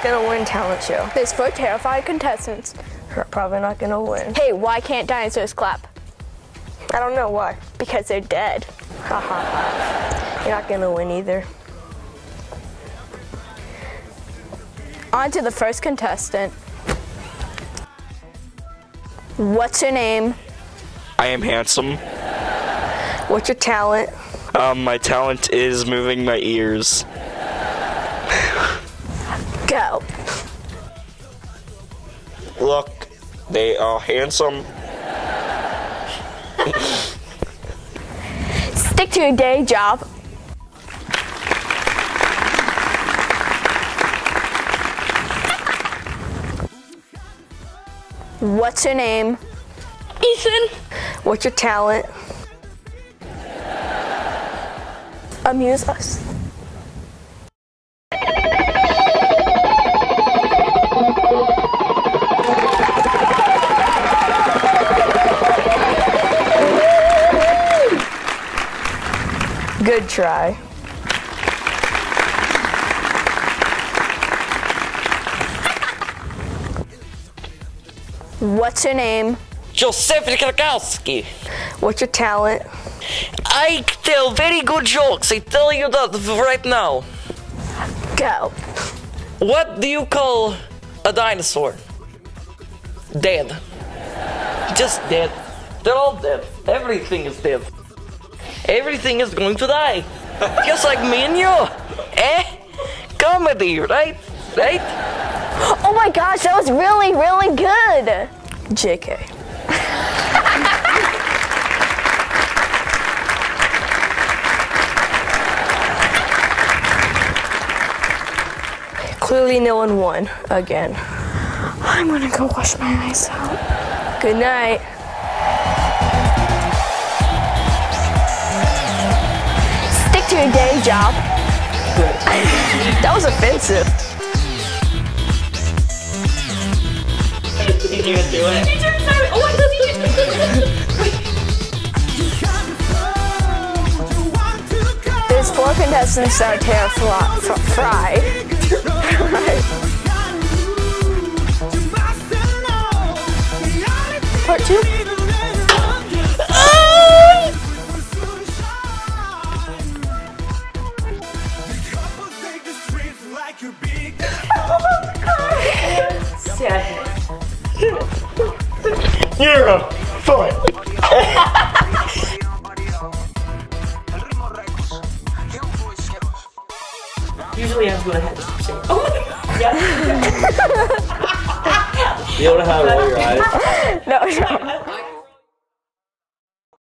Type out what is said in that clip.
not gonna win talent show. There's four terrified contestants. We're probably not gonna win. Hey, why can't dinosaurs clap? I don't know why. Because they're dead. You're not gonna win either. On to the first contestant. What's your name? I am handsome. What's your talent? Um, my talent is moving my ears. Go. Look, they are handsome. Stick to your day job. What's your name? Ethan. What's your talent? Amuse us. Good try. What's your name? Joseph Krakowski. What's your talent? I tell very good jokes. I tell you that right now. Go. What do you call a dinosaur? Dead. Just dead. They're all dead. Everything is dead. Everything is going to die. Just like me and you. Eh? Comedy, right? Right? Oh my gosh, that was really, really good. JK. Clearly, no one won again. I'm gonna go wash my eyes out. Good night. Day job. That was offensive. You do it. There's four contestants that are terrified. Fr- fried. Part two. You're a foot. Usually I'm going ahead and say, oh yeah. You don't know how to roll your eyes. No,